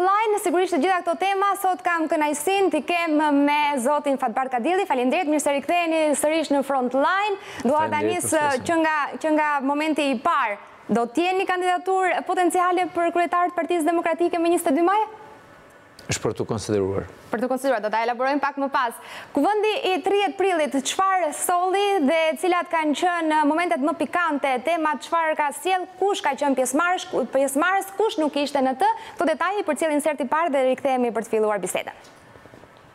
Line, sigurisht të gjitha këto tema, sot kam kënaqësinë t'i kem me zotin Fatbardh Kadilli. Faleminderit, mirë se riktheheni sërish në Front Line. Dua ta nis që nga momenti i parë. Do të jeni kandidaturë potenciale për kryetar të Partisë Demokratike me njëzet e dy maj? Është për t'u konsideruar. Për t'u konsideruar, do ta elaborojmë pak më pas. Kuvendi i tridhjetë prillit çfarë solli dhe cilat kanë qenë momentet më pikante, temat çfarë ka sjellë, kush ka qenë pjesëmarrësh, pjesëmarrës, kush nuk ishte në të, këto detaje i përcjell inserti i parë dhe rikthehemi për të filluar bisedën.